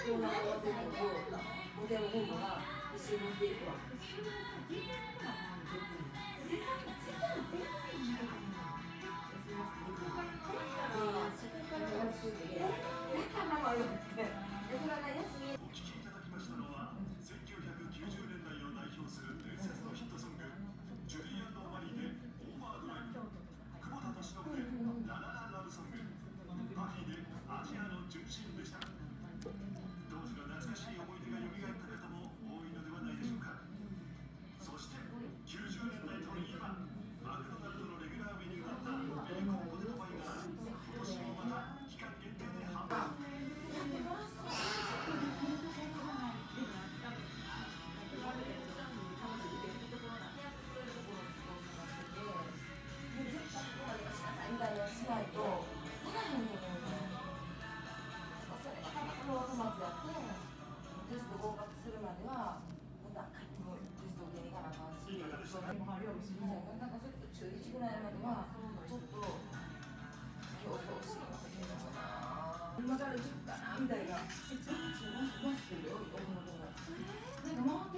コーナー終わっての本部一緒に持っていくわ。絶対んずやってテスト合格するまではまたもうテスト受けに行かなあかん。し、う、なんかちょっと中1ぐらいまではちょっと競争心てるのかな今から10かなみたいな「えっとマスクよ」みたいな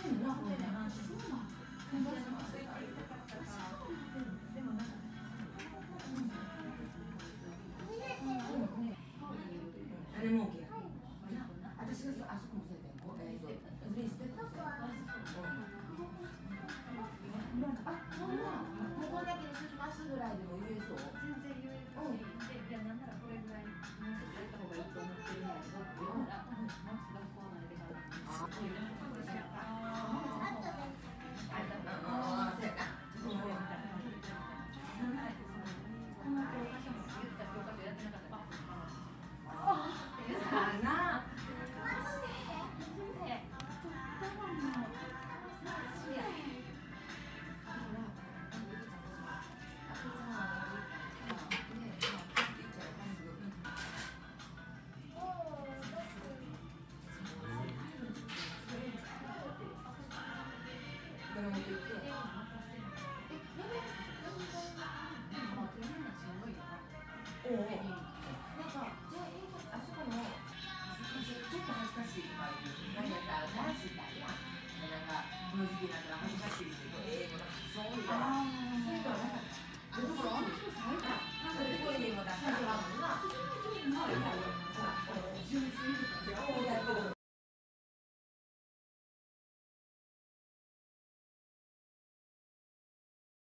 เลย